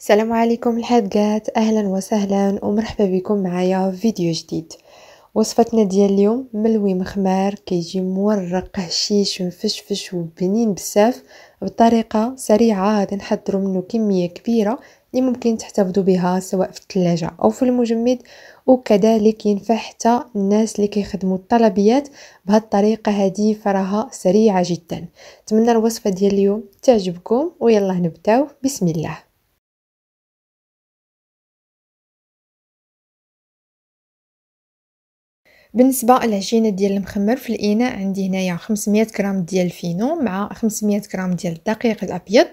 السلام عليكم الحادقات. أهلا وسهلا ومرحبا بكم معايا في فيديو جديد. وصفتنا ديال اليوم ملوي مخمار كيجي مورق هشيش ومفشفش وبنين بزاف بطريقة سريعة. غادي نحضروا منه كمية كبيرة اللي ممكن تحتفظوا بها سواء في الثلاجه أو في المجمد. وكذلك ينفع حتى الناس اللي كيخدموا الطلبيات بهذه الطريقة. هذه فراها سريعة جدا. نتمنى الوصفة ديال اليوم تعجبكم ويلا نبدأو. بسم الله. بالنسبة للعجينه ديال المخمر في الاناء عندي هنايا 500 غرام ديال الفينو مع 500 غرام ديال الدقيق الأبيض.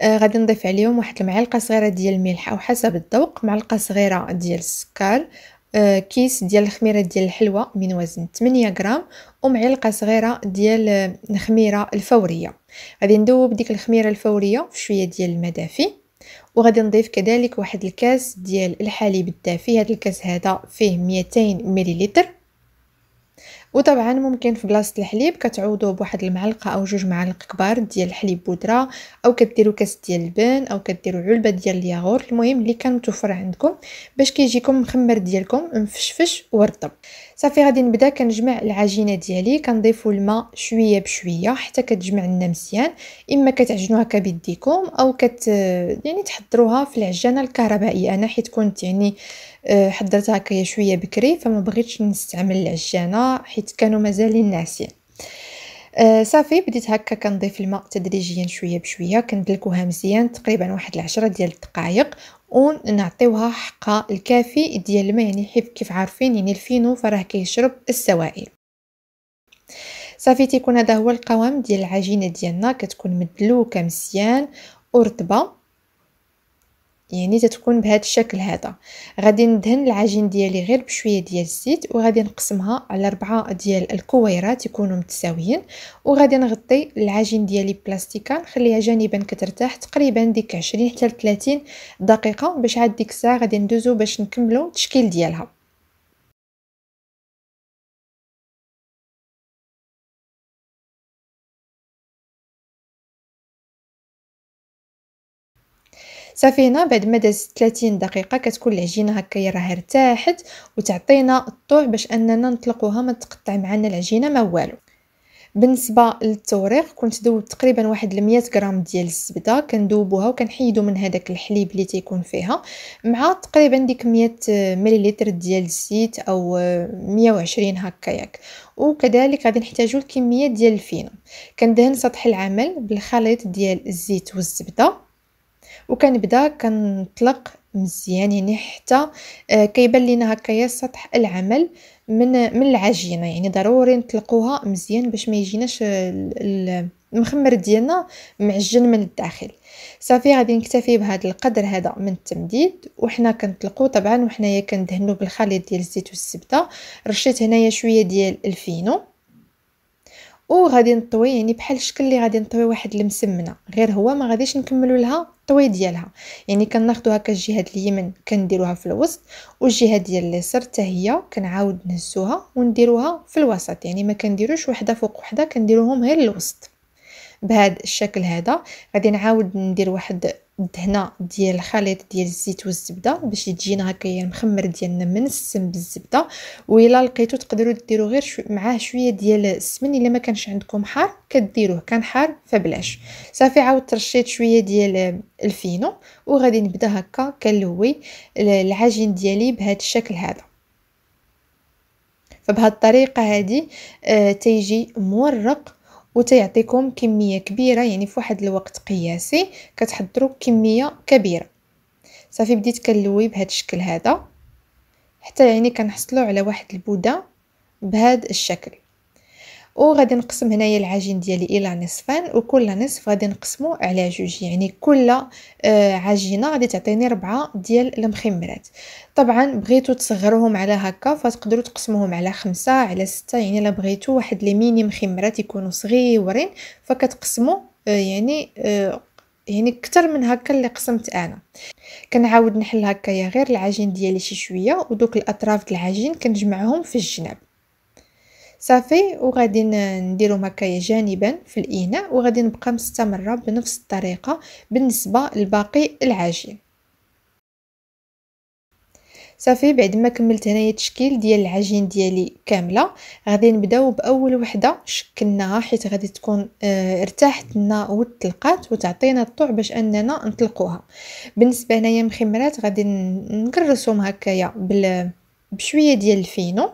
آه غادي نضيف عليهم واحد المعلقة صغيرة ديال الملح أو حسب الذوق معلقة صغيرة ديال السكر آه كيس ديال الخميرة ديال الحلوى من وزن 8 غرام ومعلقة صغيرة ديال الخميرة الفورية. غادي ندوب ديك الخميرة الفورية في شوية ديال الماء دافي وغادي نضيف كذلك واحد الكاس ديال الحليب الدافي. هذا الكاس هذا فيه 200 مليلتر. وطبعا ممكن في بلاصة الحليب كتعوضوه بواحد المعلقة أو جوج معالق كبار ديال الحليب بودرة أو كديروا كاس ديال اللبن أو كديروا علبة ديال الياغورت. المهم اللي كان متوفر عندكم باش كيجيكم مخمر ديالكم مفشفش ورطب صافي غادي نبدأ. كنجمع العجينة ديالي كنضيفوا الماء شوية بشوية حتى كتجمع لنا مزيان. إما كتعجنوها كبيديكم أو كت يعني تحضروها في العجانة الكهربائية أنا حيت كنت يعني حضرتها هكايا شوية بكري فما بغيتش نستعمل العجانة حيت كانوا مازالين ناعسين آه صافي بديت هكا كنضيف الماء تدريجيا شوية بشوية كندلكوها مزيان تقريبا واحد العشرة ديال الدقائق ونعطيوها حقها الكافي ديال الماء يعني حيت كيف عارفين يعني الفينو فراه كيشرب السوائل. صافي تيكون هذا هو القوام ديال العجينة ديالنا كتكون مدلوكة مزيان ورطبة. يعني تتكون بهذا الشكل هذا. غادي ندهن العجين ديالي غير بشوية ديال الزيت وغادي نقسمها على أربعة ديال الكويرات يكونوا متساويين وغادي نغطي العجين ديالي بلاستيكا نخليها جانبا كترتاح تقريبا ديك 20 حتى 30 دقيقة باش عاد ديك الساعة غادي ندوزو باش نكملو التشكيل ديالها. هنا بعد ما دازت 30 دقيقة كتكون العجينة هكايا راه ارتاحت وتعطينا الطوع باش أننا نطلقوها ما تقطع معنا العجينة ما والو. بالنسبة للتوريق كنت دوبت تقريبا واحد 100 غرام ديال الزبدة كندوبوها وكنحيدو من هذاك الحليب اللي تيكون فيها مع تقريبا ديك 100 مليلتر ديال الزيت أو 120 هكا ياك. وكذلك غادي نحتاجو الكمية ديال الفينو. كندهن سطح العمل بالخليط ديال الزيت والزبدة. وكنبدا كنطلق مزيان يعني حتى آه، كيبان لينا هكايا سطح العمل من من العجينة. يعني ضروري نطلقوها مزيان باش ما يجيناش المخمر ديالنا معجن من الداخل. صافي غادي نكتفي بهذا القدر هذا من التمديد. وحنا كنطلقو طبعا وحنايا كندهنو بالخليط ديال الزيت والزبدة. رشيت هنايا شوية ديال الفينو. وغادي نطوي يعني بحال الشكل اللي غادي نطوي واحد المسمنة غير هو ما غاديش نكملوا لها الطوي ديالها. يعني كناخذوا هكا الجهه اليمين كنديروها في الوسط والجهة ديال اليسار حتى هي كنعاود نهزوها ونديروها في الوسط. يعني ما كنديروش وحدة فوق وحدة كنديروهم غير الوسط بهذا الشكل هذا غادي نعاود ندير واحد الدهنه ديال الخليط ديال الزيت والزبدة باش يجينا هكايا المخمر ديالنا منسم بالزبدة. وإلا لقيتو تقدروا ديروا غير شو معاه شوية ديال السمن إلا ما كانش عندكم حار كديروه. كان حار فبلاش. صافي عاود ترشيت شوية ديال الفينو وغادي نبدأ هكا كنلوي العجين ديالي بهذا الشكل هذا. فبهذه الطريقة هذه آه تيجي مورق وتيعطيكم كمية كبيرة يعني في واحد الوقت قياسي كتحضروا كمية كبيرة. صافي بديت كنلوي بهذا الشكل هذا. حتى يعني كنحصلوا على واحد البوده بهذا الشكل. وغادي نقسم هنايا العجين ديالي إلى نصفين وكل نصف غادي نقسمو على جوج. يعني كل آه، عجينة غادي تعطيني ربعة ديال المخمرات. طبعا بغيتو تصغروهم على هكا فتقدروا تقسموهم على خمسة على ستة. يعني إلا بغيتو واحد لي ميني مخمرات يكونوا صغيورين فكتقسموا آه، يعني آه، يعني أكثر من هكا اللي قسمت أنا. كنعاود نحل هكايا غير العجين ديالي شي شوية ودوك الأطراف د العجين كنجمعهم في الجناب. صافي وغادي نديرهم هكايا جانبا في الاناء وغادي نبقى مستمرة بنفس الطريقة بالنسبة لباقي العجين صافي بعد ما كملت هنايا التشكيل ديال العجين ديالي كاملة غادي نبدأو بأول وحدة شكلناها حيت غادي تكون آه ارتاحت لنا وتلقات وتعطينا الطوع باش أننا نطلقوها. بالنسبة هنايا مخمرات غادي نكرسهم هكايا بشوية ديال الفينو.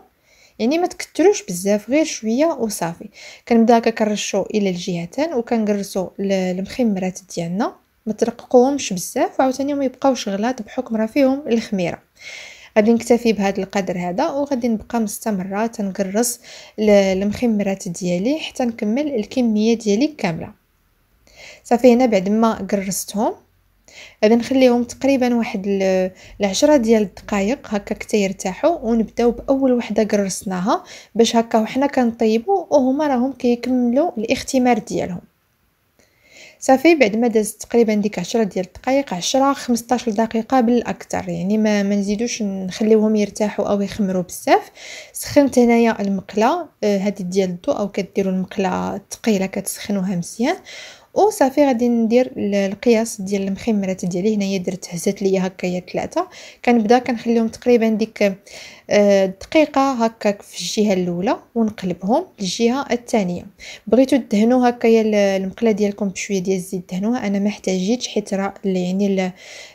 يعني ما تكتروش بزاف غير شوية وصافي. كنبدا هكا كنرشو إلى الجهتين وكنقرصوا المخمرات ديالنا. ما ترققوهمش بزاف وعاوتاني ما يبقاوش غلاط بحكم راه فيهم الخميرة. غادي نكتفي بهذا القدر هذا وغادي نبقى مستمرة تنقرص المخمرات ديالي حتى نكمل الكمية ديالي كاملة. صافي هنا بعد ما قرصتهم غادي نخليهم تقريبا واحد العشرة ديال الدقائق هكا حتى يرتاحوا ونبداو بأول وحدة قرصناها باش هكا وحنا كنطيبوا وهما راهم كيكملوا الاختمار ديالهم. صافي بعد ما دازت تقريبا ديك عشرة ديال الدقائق عشرة خمسطاش دقيقة بالأكثر يعني ما, ما نزيدوش نخليوهم يرتاحوا أو يخمروا بزاف. سخنت هنايا المقله آه هذه ديال الضوء أو كديروا المقله ثقيله كتسخنوها مزيان. وصافي غادي ندير القياس ديال المخمرات ديالي. هنايا درت هزات ليا هكايا ثلاثة كنبدا كنخليهم تقريبا ديك آه، دقيقة هكاك في الجهة الأولى ونقلبهم للجهة الثانية. بغيتو دهنوا هكايا المقلة ديالكم بشوية ديال الزيت. دهنوها. أنا ما احتاجيتش حيت راه يعني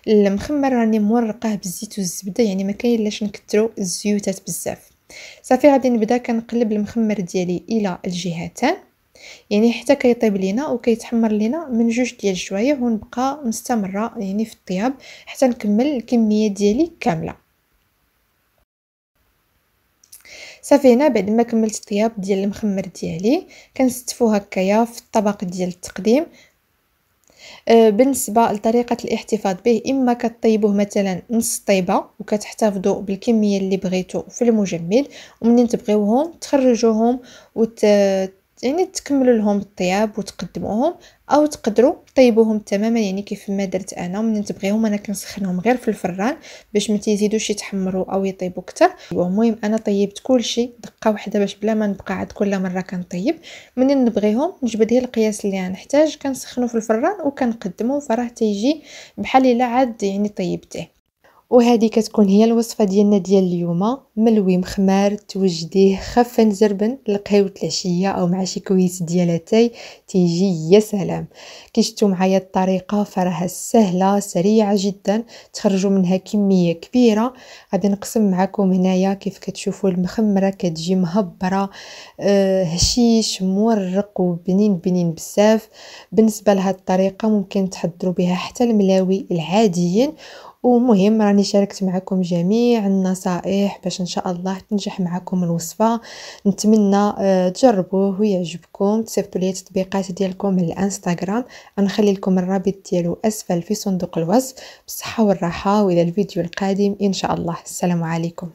المخمر راني مورقاه بالزيت والزبدة. يعني ما كاين لاش نكثروا الزيوتات بزاف. صافي غادي نبدا كنقلب المخمر ديالي إلى الجهتين يعني حتى كيطيب لينا وكيتحمر لينا من جوج ديال شوية ونبقى مستمرة يعني في الطياب حتى نكمل الكمية ديالي كاملة. صافي هنا بعد ما كملت الطياب ديال المخمر ديالي كنستفو هكايا في الطبق ديال التقديم. أه بالنسبة لطريقة الاحتفاظ به إما كطيبوه مثلا نص طيبة وكتحتفظوا بالكمية اللي بغيتو في المجمد ومنين تبغيوهم تخرجوهم وت يعني تكملوا لهم الطياب وتقدموهم أو تقدروا طيبوهم تماما. يعني كيف ما درت أنا من تبغيهم أنا كنسخنهم غير في الفران باش ما تيزيدوش يتحمروا أو يطيبوا أكثر المهم أنا طيبت كلشي دقة واحدة باش بلا ما نبقى عاد كل مرة كنطيب. منين نبغيهم نجبد هي القياس اللي نحتاج كنسخنو في الفران وكنقدمو فراه تيجي بحال إلا عاد يعني طيبته وهذه كتكون هي الوصفة ديالنا ديال اليوم. ملوي مخمار توجديه خف زربة لقهوة العشية أو مع شي كويس ديال اتاي تيجي يا سلام. كي شفتوا معايا الطريقة فراها سهلة سريعة جدا. تخرجوا منها كمية كبيرة. غادي نقسم معكم هنايا كيف كتشوفوا المخمرة. كتجي مهبرة آه هشيش مورق وبنين بنين بزاف. بالنسبة لهاد الطريقة ممكن تحضروا بها حتى الملاوي العاديين. ومهم راني شاركت معكم جميع النصائح باش إن شاء الله تنجح معكم الوصفة. نتمنى آه، تجربوه ويعجبكم. تصيفطوا لي التطبيقات ديالكم الإنستغرام. غنخلي لكم الرابط ديالو أسفل في صندوق الوصف. بالصحة والراحة وإلى الفيديو القادم إن شاء الله. السلام عليكم.